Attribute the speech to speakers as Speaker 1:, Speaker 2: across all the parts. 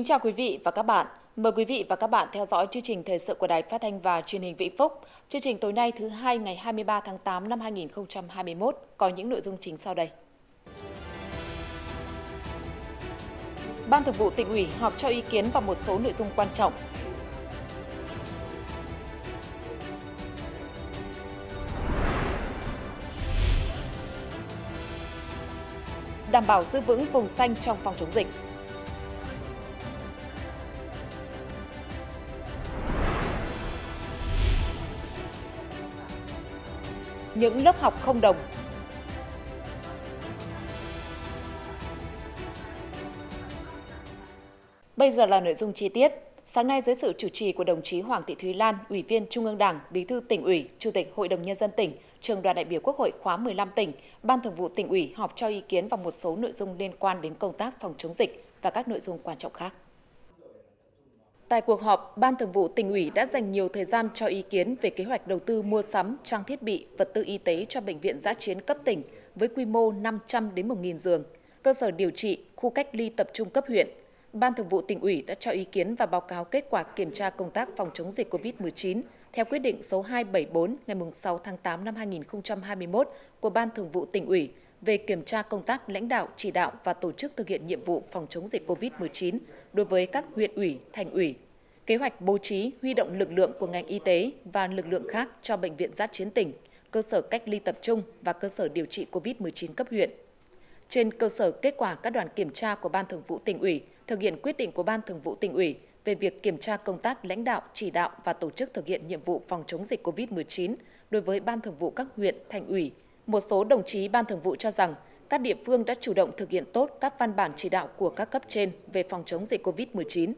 Speaker 1: Kính chào quý vị và các bạn. Mời quý vị và các bạn theo dõi chương trình thời sự của Đài Phát thanh và Truyền hình Vĩnh Phúc. Chương trình tối nay thứ hai ngày 23 tháng 8 năm 2021 có những nội dung chính sau đây. Ban Thường vụ tỉnh ủy họp cho ý kiến vào một số nội dung quan trọng. Đảm bảo giữ vững vùng xanh trong phòng chống dịch. Những lớp học không đồng Bây giờ là nội dung chi tiết. Sáng nay dưới sự chủ trì của đồng chí Hoàng Thị Thúy Lan, Ủy viên Trung ương Đảng, Bí thư tỉnh ủy, Chủ tịch Hội đồng nhân dân tỉnh, Trường đoàn đại biểu Quốc hội khóa 15 tỉnh, Ban Thường vụ tỉnh ủy họp cho ý kiến vào một số nội dung liên quan đến công tác phòng chống dịch và các nội dung quan trọng khác. Tại cuộc họp, Ban Thường vụ tỉnh ủy đã dành nhiều thời gian cho ý kiến về kế hoạch đầu tư mua sắm trang thiết bị, vật tư y tế cho bệnh viện giã chiến cấp tỉnh với quy mô 500 đến 1.000 giường, cơ sở điều trị, khu cách ly tập trung cấp huyện, Ban Thường vụ tỉnh ủy đã cho ý kiến và báo cáo kết quả kiểm tra công tác phòng chống dịch COVID-19 theo quyết định số 274 ngày 6 tháng 8 năm 2021 của Ban Thường vụ tỉnh ủy về kiểm tra công tác lãnh đạo, chỉ đạo và tổ chức thực hiện nhiệm vụ phòng chống dịch COVID-19 đối với các huyện ủy, thành ủy. Kế hoạch bố trí huy động lực lượng của ngành y tế và lực lượng khác cho bệnh viện giáp chiến tỉnh, cơ sở cách ly tập trung và cơ sở điều trị COVID-19 cấp huyện. Trên cơ sở kết quả các đoàn kiểm tra của Ban Thường vụ tỉnh ủy, thực hiện quyết định của Ban Thường vụ tỉnh ủy về việc kiểm tra công tác lãnh đạo, chỉ đạo và tổ chức thực hiện nhiệm vụ phòng chống dịch COVID-19 đối với Ban Thường vụ các huyện, thành ủy. Một số đồng chí Ban Thường vụ cho rằng các địa phương đã chủ động thực hiện tốt các văn bản chỉ đạo của các cấp trên về phòng chống dịch COVID-19.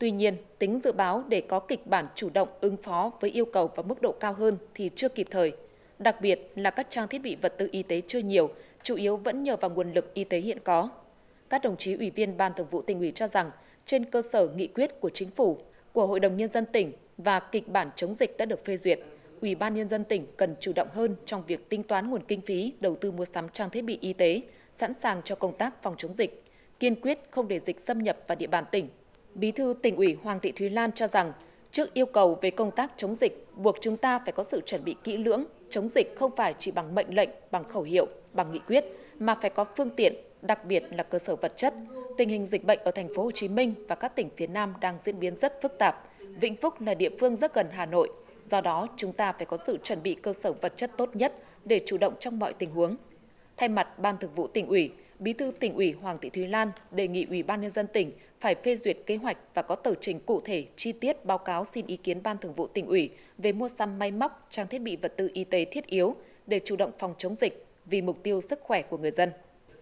Speaker 1: Tuy nhiên, tính dự báo để có kịch bản chủ động ứng phó với yêu cầu và mức độ cao hơn thì chưa kịp thời. Đặc biệt là các trang thiết bị vật tư y tế chưa nhiều, chủ yếu vẫn nhờ vào nguồn lực y tế hiện có các đồng chí ủy viên Ban Thường vụ tỉnh ủy cho rằng trên cơ sở nghị quyết của chính phủ, của Hội đồng nhân dân tỉnh và kịch bản chống dịch đã được phê duyệt, Ủy ban nhân dân tỉnh cần chủ động hơn trong việc tính toán nguồn kinh phí đầu tư mua sắm trang thiết bị y tế, sẵn sàng cho công tác phòng chống dịch, kiên quyết không để dịch xâm nhập vào địa bàn tỉnh. Bí thư tỉnh ủy Hoàng Thị Thúy Lan cho rằng, trước yêu cầu về công tác chống dịch, buộc chúng ta phải có sự chuẩn bị kỹ lưỡng, chống dịch không phải chỉ bằng mệnh lệnh, bằng khẩu hiệu, bằng nghị quyết, mà phải có phương tiện, đặc biệt là cơ sở vật chất. Tình hình dịch bệnh ở thành phố Hồ Chí Minh và các tỉnh phía Nam đang diễn biến rất phức tạp. Vĩnh Phúc là địa phương rất gần Hà Nội, do đó chúng ta phải có sự chuẩn bị cơ sở vật chất tốt nhất để chủ động trong mọi tình huống. Thay mặt Ban Thường vụ tỉnh ủy, Bí thư tỉnh ủy Hoàng Thị Thúy Lan đề nghị Ủy ban nhân dân tỉnh phải phê duyệt kế hoạch và có tờ trình cụ thể chi tiết báo cáo xin ý kiến Ban Thường vụ tỉnh ủy về mua sắm máy móc, trang thiết bị vật tư y tế thiết yếu để chủ động phòng chống dịch vì mục tiêu sức khỏe của người dân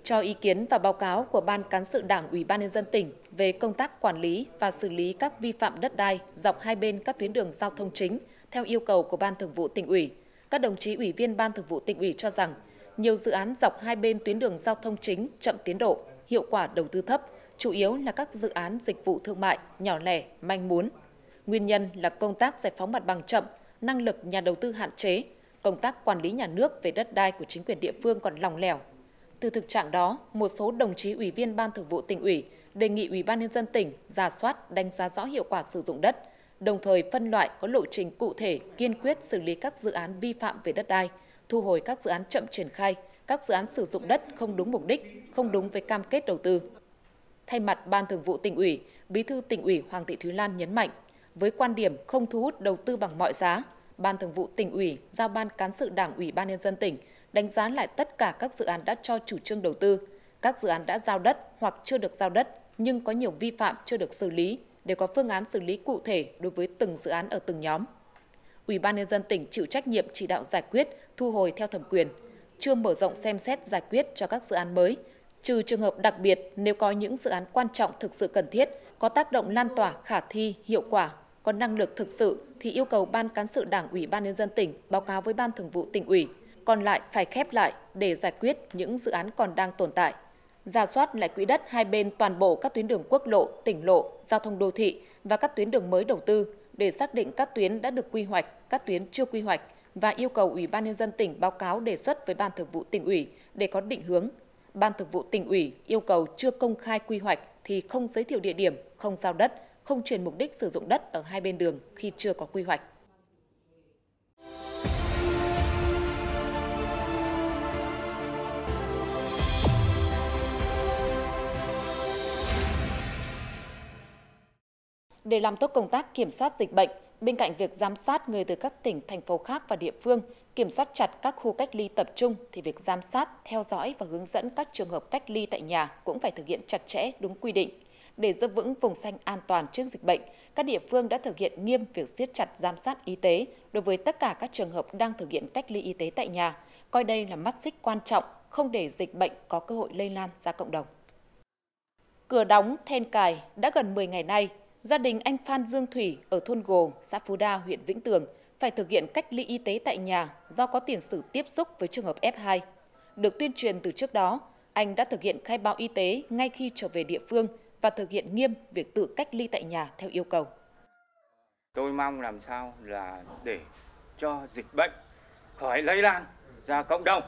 Speaker 1: cho ý kiến và báo cáo của Ban Cán sự Đảng Ủy ban Nhân dân tỉnh về công tác quản lý và xử lý các vi phạm đất đai dọc hai bên các tuyến đường giao thông chính theo yêu cầu của Ban Thường vụ tỉnh ủy. Các đồng chí ủy viên Ban Thường vụ tỉnh ủy cho rằng nhiều dự án dọc hai bên tuyến đường giao thông chính chậm tiến độ, hiệu quả đầu tư thấp, chủ yếu là các dự án dịch vụ thương mại nhỏ lẻ, manh muốn. Nguyên nhân là công tác giải phóng mặt bằng chậm, năng lực nhà đầu tư hạn chế, công tác quản lý nhà nước về đất đai của chính quyền địa phương còn lòng lẻo, từ thực trạng đó, một số đồng chí ủy viên Ban Thường vụ tỉnh ủy đề nghị Ủy ban nhân dân tỉnh ra soát đánh giá rõ hiệu quả sử dụng đất, đồng thời phân loại có lộ trình cụ thể kiên quyết xử lý các dự án vi phạm về đất đai, thu hồi các dự án chậm triển khai, các dự án sử dụng đất không đúng mục đích, không đúng với cam kết đầu tư. Thay mặt Ban Thường vụ tỉnh ủy, Bí thư tỉnh ủy Hoàng Thị Thúy Lan nhấn mạnh, với quan điểm không thu hút đầu tư bằng mọi giá, Ban Thường vụ tỉnh ủy giao Ban cán sự Đảng ủy ban nhân dân tỉnh đánh giá lại tất cả các dự án đã cho chủ trương đầu tư, các dự án đã giao đất hoặc chưa được giao đất nhưng có nhiều vi phạm chưa được xử lý để có phương án xử lý cụ thể đối với từng dự án ở từng nhóm. Ủy ban nhân dân tỉnh chịu trách nhiệm chỉ đạo giải quyết, thu hồi theo thẩm quyền, chưa mở rộng xem xét giải quyết cho các dự án mới, trừ trường hợp đặc biệt nếu có những dự án quan trọng thực sự cần thiết, có tác động lan tỏa khả thi, hiệu quả, có năng lực thực sự thì yêu cầu Ban cán sự Đảng ủy ban nhân dân tỉnh báo cáo với Ban Thường vụ tỉnh ủy, còn lại phải khép lại để giải quyết những dự án còn đang tồn tại ra soát lại quỹ đất hai bên toàn bộ các tuyến đường quốc lộ, tỉnh lộ, giao thông đô thị và các tuyến đường mới đầu tư để xác định các tuyến đã được quy hoạch, các tuyến chưa quy hoạch và yêu cầu Ủy ban nhân dân tỉnh báo cáo đề xuất với Ban Thường vụ tỉnh ủy để có định hướng. Ban Thường vụ tỉnh ủy yêu cầu chưa công khai quy hoạch thì không giới thiệu địa điểm, không giao đất, không chuyển mục đích sử dụng đất ở hai bên đường khi chưa có quy hoạch. Để làm tốt công tác kiểm soát dịch bệnh, bên cạnh việc giám sát người từ các tỉnh, thành phố khác và địa phương, kiểm soát chặt các khu cách ly tập trung thì việc giám sát, theo dõi và hướng dẫn các trường hợp cách ly tại nhà cũng phải thực hiện chặt chẽ đúng quy định. Để giữ vững vùng xanh an toàn trước dịch bệnh, các địa phương đã thực hiện nghiêm việc siết chặt giám sát y tế đối với tất cả các trường hợp đang thực hiện cách ly y tế tại nhà, coi đây là mắt xích quan trọng không để dịch bệnh có cơ hội lây lan ra cộng đồng. Cửa đóng, then cài đã gần 10 ngày nay, gia đình anh Phan Dương Thủy ở thôn Gồ, xã Phú Đa, huyện Vĩnh Tường phải thực hiện cách ly y tế tại nhà do có tiền sử tiếp xúc với trường hợp F2. Được tuyên truyền từ trước đó, anh đã thực hiện khai báo y tế ngay khi trở về địa phương và thực hiện nghiêm việc tự cách ly tại nhà theo yêu cầu.
Speaker 2: Tôi mong làm sao là để cho dịch bệnh khỏi lây lan ra cộng đồng.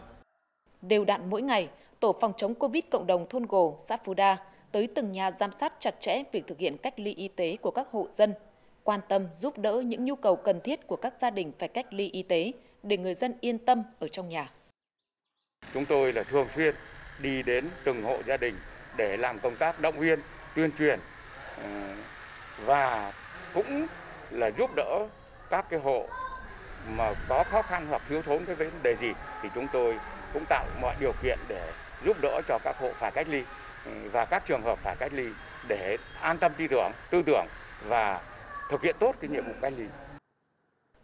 Speaker 1: Đều đặn mỗi ngày, Tổ phòng chống Covid cộng đồng thôn Gồ, xã Phú Đa tới từng nhà giám sát chặt chẽ việc thực hiện cách ly y tế của các hộ dân, quan tâm giúp đỡ những nhu cầu cần thiết của các gia đình phải cách ly y tế để người dân yên tâm ở trong nhà.
Speaker 2: Chúng tôi là thường xuyên đi đến từng hộ gia đình để làm công tác động viên, tuyên truyền ờ, và cũng là giúp đỡ các cái hộ mà có khó khăn hoặc thiếu thốn cái vấn đề gì thì chúng tôi cũng tạo mọi điều kiện để giúp đỡ cho các hộ phải cách ly và các trường hợp phải cách ly để an tâm tư tưởng, tư tưởng và thực hiện tốt cái nhiệm vụ cách ly.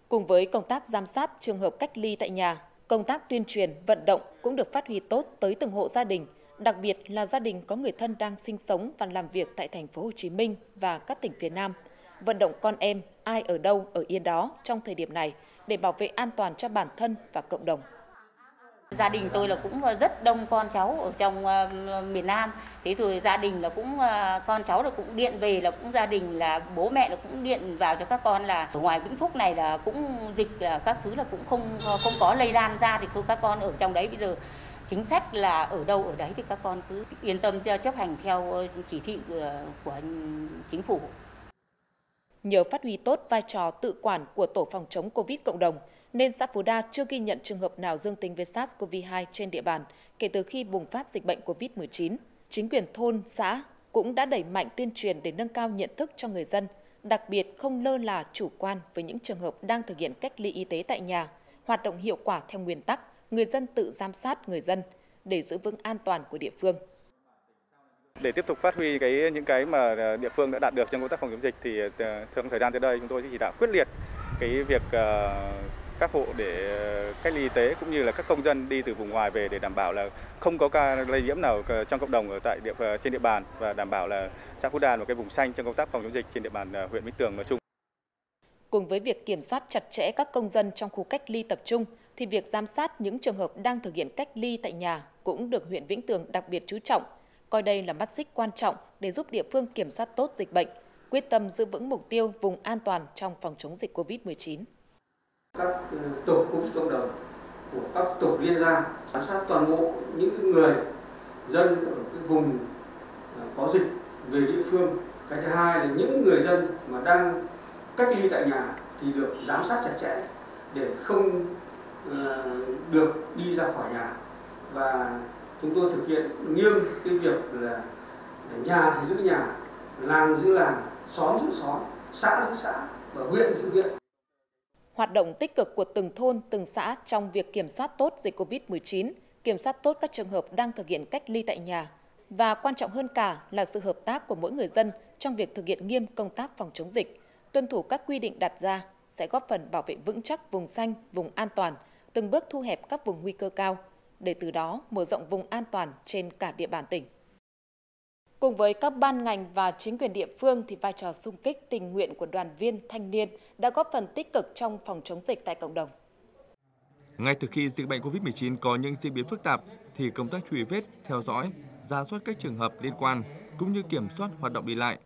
Speaker 1: Cùng với công tác giám sát trường hợp cách ly tại nhà, công tác tuyên truyền, vận động cũng được phát huy tốt tới từng hộ gia đình, đặc biệt là gia đình có người thân đang sinh sống và làm việc tại thành phố Hồ Chí Minh và các tỉnh phía Nam. Vận động con em ai ở đâu ở yên đó trong thời điểm này để bảo vệ an toàn cho bản thân và cộng đồng.
Speaker 3: Gia đình tôi là cũng ờ, rất đông con cháu ở trong uh, miền Nam. Thế rồi gia đình là cũng uh, con cháu là cũng điện về là cũng gia đình là bố mẹ là cũng điện vào cho các con là ở ngoài Vĩnh Phúc này là cũng dịch là các thứ là cũng không không có lây lan ra thì các con ở trong đấy bây giờ chính sách là ở đâu ở đấy thì các con cứ yên tâm chấp hành theo chỉ thị của, của chính phủ.
Speaker 1: Nhờ phát huy tốt vai trò tự quản của tổ phòng chống Covid cộng đồng, nên xã Phú Đa chưa ghi nhận trường hợp nào dương tính với SARS-CoV-2 trên địa bàn kể từ khi bùng phát dịch bệnh COVID-19. Chính quyền thôn, xã cũng đã đẩy mạnh tuyên truyền để nâng cao nhận thức cho người dân, đặc biệt không lơ là chủ quan với những trường hợp đang thực hiện cách ly y tế tại nhà, hoạt động hiệu quả theo nguyên tắc người dân tự giám sát người dân để giữ vững an toàn của địa phương.
Speaker 4: Để tiếp tục phát huy cái những cái mà à, địa phương đã đạt được trong công tác phòng chống dịch thì à, trong thời gian tới đây chúng tôi sẽ chỉ đạo quyết liệt cái việc à, các hộ để ờ, cách ly y tế cũng như là các công dân đi từ vùng ngoài về để đảm bảo là không có ca lây nhiễm nào ờ, trong cộng đồng ở tại địa ờ, trên địa bàn và đảm bảo là xã Phú Đan một cái vùng xanh trong công tác phòng chống dịch trên địa bàn huyện Vĩnh Tường nói chung.
Speaker 1: Cùng với việc kiểm soát chặt chẽ các công dân trong khu cách ly tập trung thì việc giám sát những trường hợp đang thực hiện cách ly tại nhà cũng được huyện Vĩnh Tường đặc biệt chú trọng, coi đây là mắt xích quan trọng để giúp địa phương kiểm soát tốt dịch bệnh, quyết tâm giữ vững mục tiêu vùng an toàn trong phòng chống dịch COVID-19
Speaker 5: các ừ, tổ covid cộng đồng của các tổ liên gia giám sát toàn bộ những người dân ở cái vùng ờ, có dịch về địa phương. Cái thứ hai là những người dân mà đang cách ly tại nhà thì được giám sát chặt chẽ để không ờ, được đi ra khỏi nhà. Và chúng tôi thực hiện nghiêm cái việc là nhà thì giữ nhà, làng giữ làng, xóm giữ xóm, xã giữ xã và huyện giữ huyện
Speaker 1: hoạt động tích cực của từng thôn, từng xã trong việc kiểm soát tốt dịch COVID-19, kiểm soát tốt các trường hợp đang thực hiện cách ly tại nhà và quan trọng hơn cả là sự hợp tác của mỗi người dân trong việc thực hiện nghiêm công tác phòng chống dịch, tuân thủ các quy định đặt ra sẽ góp phần bảo vệ vững chắc vùng xanh, vùng an toàn, từng bước thu hẹp các vùng nguy cơ cao, để từ đó mở rộng vùng an toàn trên cả địa bàn tỉnh. Cùng với các ban ngành và chính quyền địa phương thì vai trò sung kích tình nguyện của đoàn viên thanh niên đã góp phần tích cực trong phòng chống dịch tại cộng đồng.
Speaker 6: Ngay từ khi dịch bệnh COVID-19 có những diễn biến phức tạp thì công tác truy vết, theo dõi, ra soát các trường hợp liên quan cũng như kiểm soát hoạt động đi lại,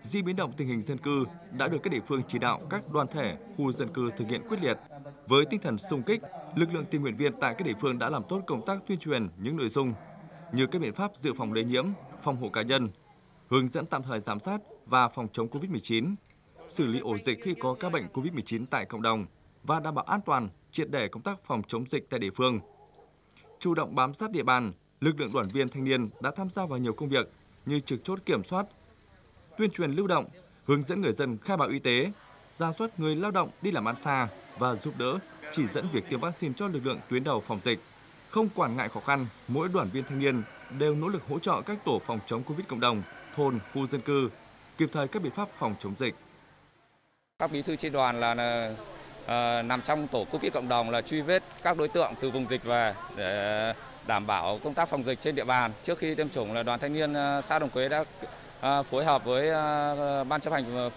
Speaker 6: di biến động tình hình dân cư đã được các địa phương chỉ đạo các đoàn thể, khu dân cư thực hiện quyết liệt. Với tinh thần sung kích, lực lượng tình nguyện viên tại các địa phương đã làm tốt công tác tuyên truyền những nội dung như các biện pháp dự phòng lây nhiễm, phòng hộ cá nhân, hướng dẫn tạm thời giám sát và phòng chống COVID-19, xử lý ổ dịch khi có các bệnh COVID-19 tại cộng đồng và đảm bảo an toàn, triệt để công tác phòng chống dịch tại địa phương. Chủ động bám sát địa bàn, lực lượng đoàn viên thanh niên đã tham gia vào nhiều công việc như trực chốt kiểm soát, tuyên truyền lưu động, hướng dẫn người dân khai báo y tế, ra soát người lao động đi làm ăn xa và giúp đỡ, chỉ dẫn việc tiêm vaccine cho lực lượng tuyến đầu phòng dịch. Không quản ngại khó khăn, mỗi đoàn viên thanh niên đều nỗ lực hỗ trợ các tổ phòng chống Covid cộng đồng, thôn, khu dân cư, kịp thời các biện pháp phòng chống dịch.
Speaker 7: Các bí thư chi đoàn là, là uh, nằm trong tổ Covid cộng đồng là truy vết các đối tượng từ vùng dịch về để đảm bảo công tác phòng dịch trên địa bàn. Trước khi tiêm chủng là đoàn thanh niên uh, xã Đồng Quế đã uh, phối hợp với uh, ban chấp hành uh,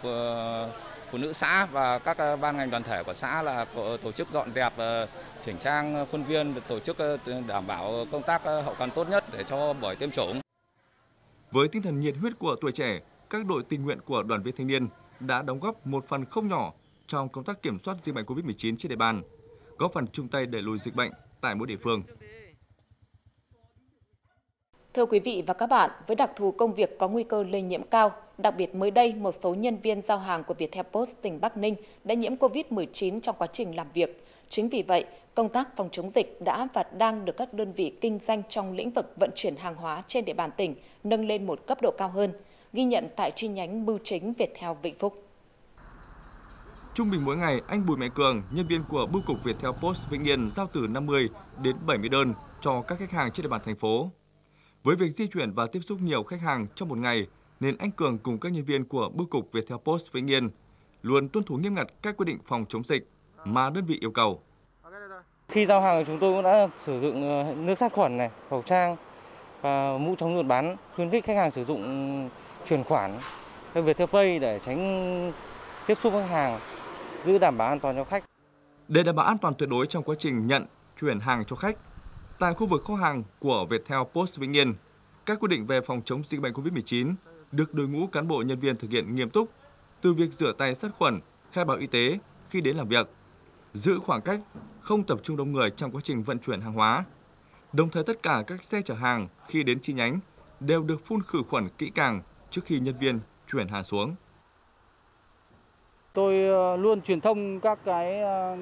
Speaker 7: phụ nữ xã và các ban ngành đoàn thể của xã là tổ chức dọn dẹp chỉnh trang khuôn viên tổ chức đảm bảo công tác hậu cần tốt nhất để cho buổi tiêm chủng.
Speaker 6: Với tinh thần nhiệt huyết của tuổi trẻ, các đội tình nguyện của đoàn viên thanh niên đã đóng góp một phần không nhỏ trong công tác kiểm soát dịch bệnh COVID-19 trên địa bàn, góp phần chung tay đẩy lùi dịch bệnh tại mỗi địa phương.
Speaker 1: Thưa quý vị và các bạn, với đặc thù công việc có nguy cơ lây nhiễm cao, đặc biệt mới đây một số nhân viên giao hàng của Viettel Post tỉnh Bắc Ninh đã nhiễm COVID-19 trong quá trình làm việc. Chính vì vậy, công tác phòng chống dịch đã và đang được các đơn vị kinh doanh trong lĩnh vực vận chuyển hàng hóa trên địa bàn tỉnh nâng lên một cấp độ cao hơn, ghi nhận tại chi nhánh bưu chính Viettel Vĩnh Phúc.
Speaker 6: Trung bình mỗi ngày, anh Bùi Mạnh Cường, nhân viên của bưu cục Viettel Post Vĩnh Yên giao từ 50 đến 70 đơn cho các khách hàng trên địa bàn thành phố. Với việc di chuyển và tiếp xúc nhiều khách hàng trong một ngày, nên anh Cường cùng các nhân viên của bưu cục Viettel Post Vĩnh Yên luôn tuân thủ nghiêm ngặt các quy định phòng chống dịch mà đơn vị yêu cầu.
Speaker 8: Khi giao hàng chúng tôi cũng đã sử dụng ờ, nước sát khuẩn này, khẩu trang và mũ chống chuột bắn, khuyến khích khách hàng sử dụng chuyển khoản theo Viettel Pay để tránh tiếp xúc khách hàng, giữ đảm bảo an toàn cho khách.
Speaker 6: Để đảm bảo an toàn tuyệt đối trong quá trình nhận, chuyển hàng cho khách, tại khu vực kho hàng của Viettel Post Vĩnh Yên, các quy định về phòng chống dịch bệnh COVID-19 được đội ngũ cán bộ nhân viên thực hiện nghiêm túc, từ việc rửa tay sát khuẩn, khai báo y tế khi đến làm việc, giữ khoảng cách, không tập trung đông người trong quá trình vận chuyển hàng hóa. Đồng thời tất cả các xe chở hàng khi đến chi nhánh đều được phun khử khuẩn kỹ càng trước khi nhân viên chuyển hàng xuống.
Speaker 9: Tôi ờ, luôn truyền thông các cái ờ,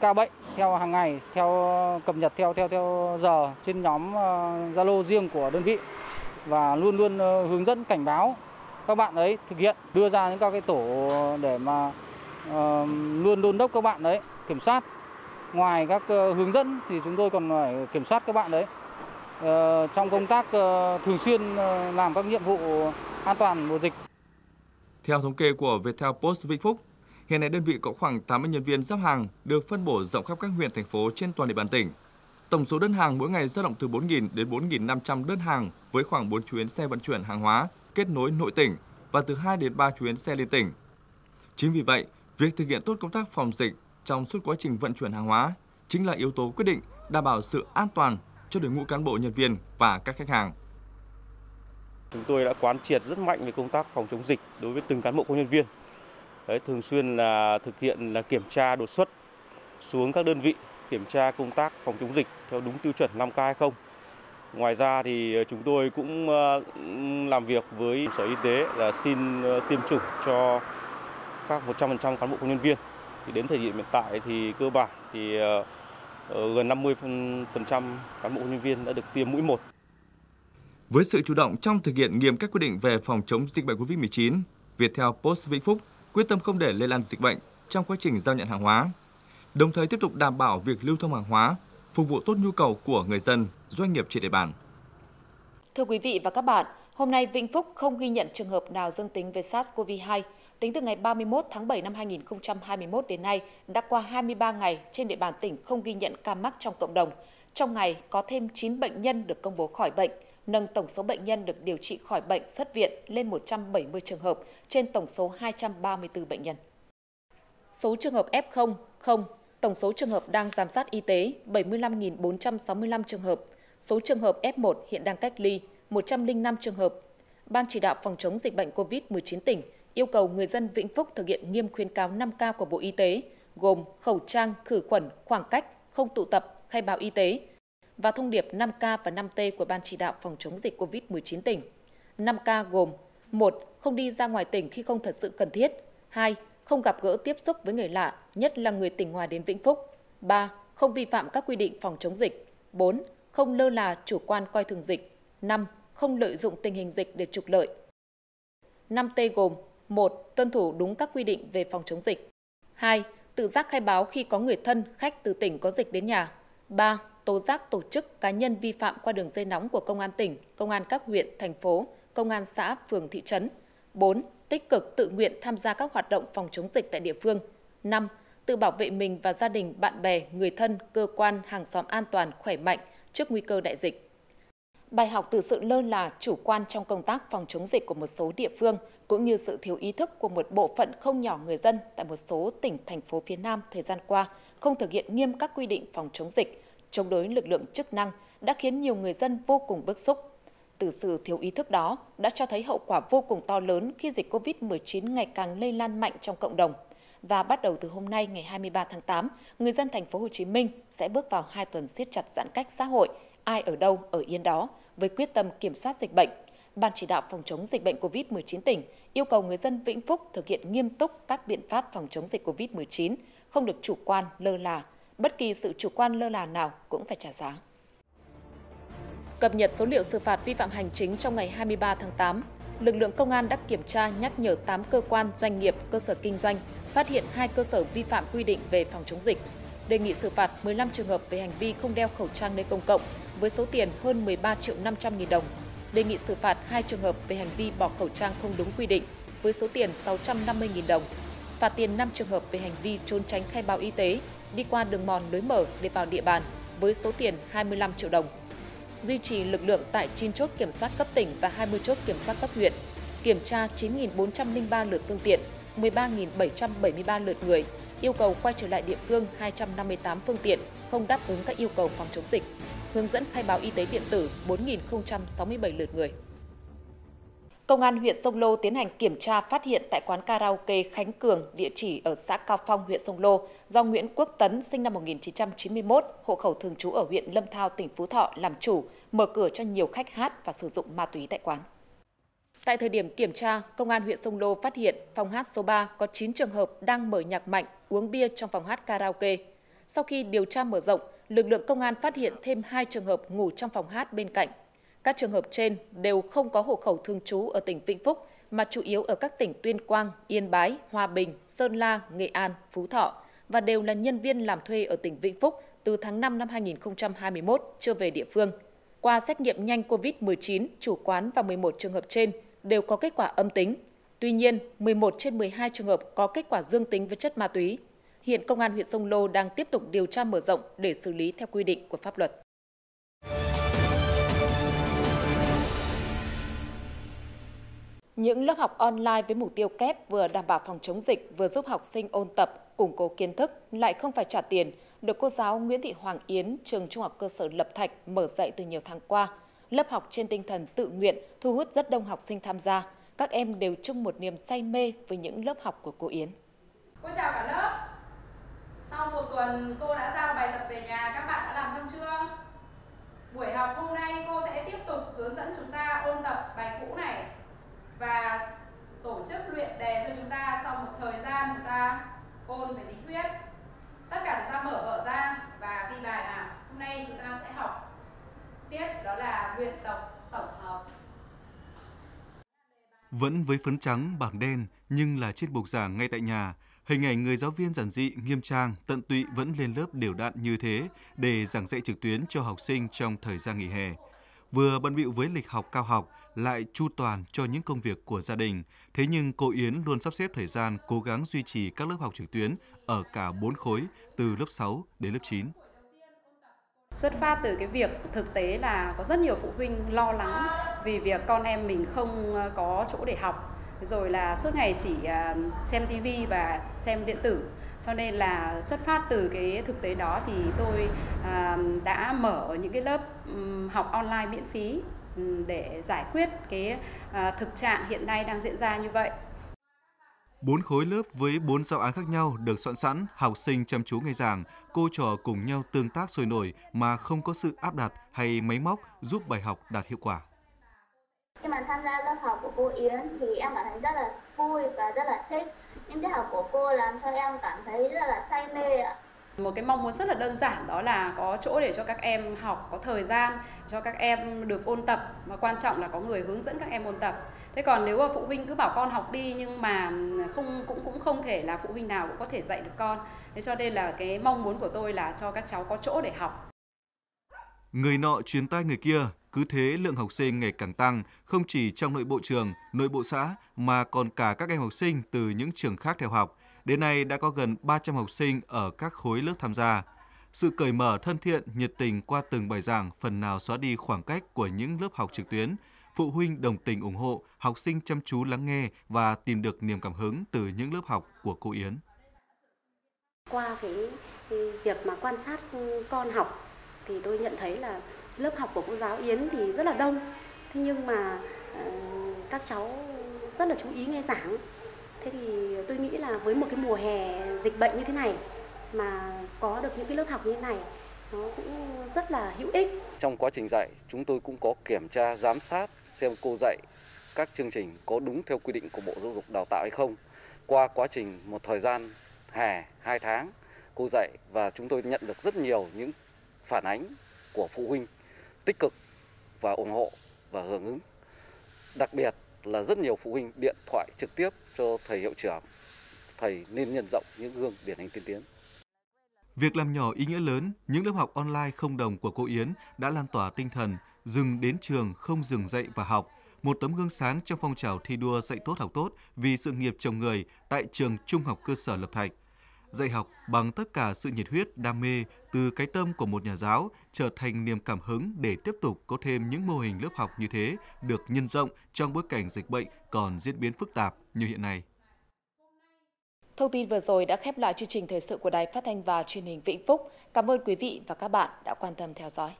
Speaker 9: ca bệnh theo hàng ngày, theo ờ, cập nhật theo theo theo giờ trên nhóm Zalo riêng của đơn vị và luôn luôn ờ, hướng dẫn cảnh báo các bạn ấy thực hiện đưa ra những các cái tổ để mà uh, luôn đôn đốc các bạn đấy kiểm soát ngoài các uh, hướng dẫn thì chúng tôi còn phải kiểm soát các bạn đấy uh, ờ, trong công tác uh, thường xuyên uh, làm các nhiệm vụ an toàn mùa dịch
Speaker 6: theo thống kê của Viettel Post Vĩnh Phúc, hiện nay đơn vị có khoảng 80 nhân viên giao hàng được phân bổ rộng khắp các huyện thành phố trên toàn địa bàn tỉnh. Tổng số đơn hàng mỗi ngày dao động từ 4.000 đến 4.500 đơn hàng với khoảng 4 chuyến xe vận chuyển hàng hóa kết nối nội tỉnh và từ 2 đến 3 chuyến xe liên tỉnh. Chính vì vậy, việc thực hiện tốt công tác phòng dịch trong suốt quá trình vận chuyển hàng hóa chính là yếu tố quyết định đảm bảo sự an toàn cho đội ngũ cán bộ nhân viên và các khách hàng.
Speaker 8: Chúng tôi đã quán triệt rất mạnh về công tác phòng chống dịch đối với từng cán bộ công nhân viên. Đấy, thường xuyên là thực hiện là kiểm tra đột xuất xuống các đơn vị kiểm tra công tác phòng chống dịch theo đúng tiêu chuẩn 5K hay không. Ngoài ra thì chúng tôi cũng ờ, làm việc với Sở Y tế là xin ờ, tiêm chủng cho các 100% cán bộ công nhân viên. Thì đến thời điểm hiện tại thì cơ bản thì ờ, gần 50% cán bộ công nhân viên đã được tiêm mũi 1.
Speaker 6: Với sự chủ động trong thực hiện nghiêm các quy định về phòng chống dịch bệnh COVID-19, Viettel Post Vĩnh Phúc quyết tâm không để lây lan dịch bệnh trong quá trình giao nhận hàng hóa, đồng thời tiếp tục đảm bảo việc lưu thông hàng hóa, phục vụ tốt nhu cầu của người dân, doanh nghiệp trên địa bàn.
Speaker 1: Thưa quý vị và các bạn, hôm nay Vĩnh Phúc không ghi nhận trường hợp nào dương tính với SARS-CoV-2. Tính từ ngày 31 tháng 7 năm 2021 đến nay, đã qua 23 ngày trên địa bàn tỉnh không ghi nhận ca mắc trong cộng đồng. Trong ngày có thêm 9 bệnh nhân được công bố khỏi bệnh, nâng tổng số bệnh nhân được điều trị khỏi bệnh xuất viện lên 170 trường hợp trên tổng số 234 bệnh nhân. Số trường hợp F0, 0, tổng số trường hợp đang giám sát y tế 75.465 trường hợp, số trường hợp F1 hiện đang cách ly 105 trường hợp. Ban chỉ đạo phòng chống dịch bệnh COVID-19 tỉnh yêu cầu người dân Vĩnh Phúc thực hiện nghiêm khuyến cáo 5K của Bộ Y tế, gồm khẩu trang, khử khuẩn, khoảng cách, không tụ tập, khai báo y tế, và thông điệp 5K và 5T của Ban chỉ đạo phòng chống dịch COVID-19 tỉnh. 5K gồm 1. Không đi ra ngoài tỉnh khi không thật sự cần thiết. 2. Không gặp gỡ tiếp xúc với người lạ, nhất là người tỉnh ngoài đến Vĩnh Phúc. 3. Không vi phạm các quy định phòng chống dịch. 4. Không lơ là chủ quan coi thường dịch. 5. Không lợi dụng tình hình dịch để trục lợi. 5T gồm 1. Tuân thủ đúng các quy định về phòng chống dịch. 2. Tự giác khai báo khi có người thân, khách từ tỉnh có dịch đến nhà. 3. Tố giác tổ chức cá nhân vi phạm qua đường dây nóng của Công an tỉnh, Công an các huyện, thành phố, Công an xã, phường, thị trấn. 4. Tích cực tự nguyện tham gia các hoạt động phòng chống dịch tại địa phương. 5. Tự bảo vệ mình và gia đình, bạn bè, người thân, cơ quan, hàng xóm an toàn, khỏe mạnh trước nguy cơ đại dịch. Bài học từ sự lơ là, chủ quan trong công tác phòng chống dịch của một số địa phương cũng như sự thiếu ý thức của một bộ phận không nhỏ người dân tại một số tỉnh thành phố phía Nam thời gian qua không thực hiện nghiêm các quy định phòng chống dịch, chống đối lực lượng chức năng đã khiến nhiều người dân vô cùng bức xúc. Từ sự thiếu ý thức đó đã cho thấy hậu quả vô cùng to lớn khi dịch COVID-19 ngày càng lây lan mạnh trong cộng đồng. Và bắt đầu từ hôm nay ngày 23 tháng 8, người dân thành phố Hồ Chí Minh sẽ bước vào hai tuần siết chặt giãn cách xã hội, ai ở đâu ở yên đó với quyết tâm kiểm soát dịch bệnh. Ban chỉ đạo phòng chống dịch bệnh COVID-19 tỉnh yêu cầu người dân Vĩnh Phúc thực hiện nghiêm túc các biện pháp phòng chống dịch COVID-19, không được chủ quan, lơ là. Bất kỳ sự chủ quan lơ là nào cũng phải trả giá. Cập nhật số liệu xử phạt vi phạm hành chính trong ngày 23 tháng 8, lực lượng công an đã kiểm tra nhắc nhở 8 cơ quan, doanh nghiệp, cơ sở kinh doanh, phát hiện hai cơ sở vi phạm quy định về phòng chống dịch. Đề nghị xử phạt 15 trường hợp về hành vi không đeo khẩu trang nơi công cộng với số tiền hơn 13 triệu 500 nghìn đồng. Đề nghị xử phạt hai trường hợp về hành vi bỏ khẩu trang không đúng quy định với số tiền 650 nghìn đồng. Phạt tiền 5 trường hợp về hành vi trốn tránh khai báo y tế, đi qua đường mòn lối mở để vào địa bàn với số tiền 25 triệu đồng. Duy trì lực lượng tại 9 chốt kiểm soát cấp tỉnh và 20 chốt kiểm soát cấp huyện, kiểm tra 9.403 lượt phương tiện, 13.773 lượt người, yêu cầu quay trở lại địa phương 258 phương tiện không đáp ứng các yêu cầu phòng chống dịch hướng dẫn khai báo y tế điện tử 4.067 lượt người. Công an huyện Sông Lô tiến hành kiểm tra phát hiện tại quán karaoke Khánh Cường, địa chỉ ở xã Cao Phong, huyện Sông Lô, do Nguyễn Quốc Tấn, sinh năm 1991, hộ khẩu thường trú ở huyện Lâm Thao, tỉnh Phú Thọ, làm chủ, mở cửa cho nhiều khách hát và sử dụng ma túy tại quán. Tại thời điểm kiểm tra, Công an huyện Sông Lô phát hiện phòng hát số 3 có 9 trường hợp đang mở nhạc mạnh, uống bia trong phòng hát karaoke. Sau khi điều tra mở rộng, lực lượng công an phát hiện thêm 2 trường hợp ngủ trong phòng hát bên cạnh. Các trường hợp trên đều không có hộ khẩu thường trú ở tỉnh Vĩnh Phúc, mà chủ yếu ở các tỉnh Tuyên Quang, Yên Bái, Hòa Bình, Sơn La, Nghệ An, Phú Thọ và đều là nhân viên làm thuê ở tỉnh Vĩnh Phúc từ tháng 5 năm 2021 chưa về địa phương. Qua xét nghiệm nhanh COVID-19, chủ quán và 11 trường hợp trên đều có kết quả âm tính. Tuy nhiên, 11 trên 12 trường hợp có kết quả dương tính với chất ma túy. Hiện Công an huyện Sông Lô đang tiếp tục điều tra mở rộng để xử lý theo quy định của pháp luật. Những lớp học online với mục tiêu kép vừa đảm bảo phòng chống dịch vừa giúp học sinh ôn tập, củng cố kiến thức lại không phải trả tiền, được cô giáo Nguyễn Thị Hoàng Yến, trường Trung học cơ sở Lập Thạch mở dạy từ nhiều tháng qua. Lớp học trên tinh thần tự nguyện thu hút rất đông học sinh tham gia. Các em đều chung một niềm say mê với những lớp học của cô Yến.
Speaker 10: Cô chào cả lớp. Sau một tuần cô đã giao bài tập về nhà, các bạn đã làm xong chưa? Buổi học hôm nay cô sẽ tiếp tục hướng dẫn chúng ta ôn tập bài cũ này và tổ chức luyện đề cho chúng ta sau một thời gian chúng ta ôn về lý thuyết. Tất cả chúng ta mở vở ra và ghi bài nào. Hôm nay chúng ta sẽ học tiết đó là luyện tập tổng hợp.
Speaker 6: Vẫn với phấn trắng bảng đen nhưng là trên bục giảng ngay tại nhà, Hình ảnh người giáo viên giản dị, nghiêm trang, tận tụy vẫn lên lớp đều đặn như thế để giảng dạy trực tuyến cho học sinh trong thời gian nghỉ hè. Vừa bận bịu với lịch học cao học, lại chu toàn cho những công việc của gia đình. Thế nhưng cô Yến luôn sắp xếp thời gian cố gắng duy trì các lớp học trực tuyến ở cả 4 khối, từ lớp 6 đến lớp 9.
Speaker 11: Xuất phát từ cái việc thực tế là có rất nhiều phụ huynh lo lắng vì việc con em mình không ờ, có chỗ để học rồi là suốt ngày chỉ ờ, xem tivi và xem điện tử cho nên là xuất phát từ cái thực tế đó thì tôi ờ, đã mở những cái lớp học online miễn phí để giải quyết cái à, thực trạng hiện nay đang diễn ra như vậy.
Speaker 6: Bốn khối lớp với bốn giáo án khác nhau được soạn sẵn, học sinh chăm chú nghe giảng, cô trò cùng nhau tương tác sôi nổi mà không có sự áp đặt hay máy móc giúp bài học đạt hiệu quả.
Speaker 12: Nhưng mà tham gia lớp học của cô Yến thì em cảm thấy rất là vui và rất là thích. Những tiết học của cô làm cho em cảm thấy rất là say mê ạ.
Speaker 11: Một cái mong muốn rất là đơn giản đó là có chỗ để cho các em học, có thời gian cho các em được ôn tập và quan trọng là có người hướng dẫn các em ôn tập. Thế còn nếu mà phụ huynh cứ bảo con học đi nhưng mà không cũng cũng không thể là phụ huynh nào cũng có thể dạy được con. Thế cho nên là cái mong muốn của tôi là cho các cháu có chỗ để học.
Speaker 13: Người nọ truyền tai người kia, cứ thế lượng học sinh ngày càng tăng, không chỉ trong nội bộ trường, nội bộ xã mà còn cả các em học sinh từ những trường khác theo học. Đến nay đã có gần 300 học sinh ở các khối lớp tham gia. Sự cởi mở, thân thiện, nhiệt tình qua từng bài giảng phần nào xóa đi khoảng cách của những lớp học trực tuyến. Phụ huynh đồng tình ủng hộ, học sinh chăm chú lắng nghe và tìm được niềm cảm hứng từ những lớp học của cô Yến.
Speaker 14: Qua cái, cái việc mà quan sát con học thì tôi nhận thấy là lớp học của cô giáo Yến thì rất là đông. Thế nhưng mà ờ, các cháu rất là chú ý nghe giảng. Thế thì tôi nghĩ là với một cái mùa hè dịch bệnh như thế này mà có được những cái lớp học như thế này nó cũng rất là hữu ích.
Speaker 15: Trong quá trình dạy, chúng tôi cũng có kiểm tra giám sát xem cô dạy các chương trình có đúng theo quy định của Bộ Giáo dục Đào tạo hay không. Qua quá trình một thời gian hè 2 tháng cô dạy và chúng tôi nhận được rất nhiều những phản ánh của phụ huynh tích cực và ủng hộ và hưởng ứng. Đặc biệt là rất nhiều phụ huynh điện thoại trực tiếp cho thầy hiệu trưởng. Thầy nên nhân rộng những gương điển hình tiên tiến.
Speaker 13: Việc làm nhỏ ý nghĩa lớn, những lớp học online không đồng của cô Yến đã lan tỏa tinh thần dừng đến trường không dừng dạy và học, một tấm gương sáng trong phong trào thi đua dạy tốt học tốt vì sự nghiệp chồng người tại trường Trung học cơ sở Lập Thạch dạy học bằng tất cả sự nhiệt huyết, đam mê từ cái tâm của một nhà giáo trở thành niềm cảm hứng để tiếp tục có thêm những mô hình lớp học như thế được nhân rộng trong bối cảnh dịch bệnh còn diễn biến phức tạp như hiện nay.
Speaker 1: Thông tin vừa rồi đã khép lại chương trình thời sự của Đài Phát thanh và Truyền hình Vĩnh Phúc. Cảm ơn quý vị và các bạn đã quan tâm theo dõi.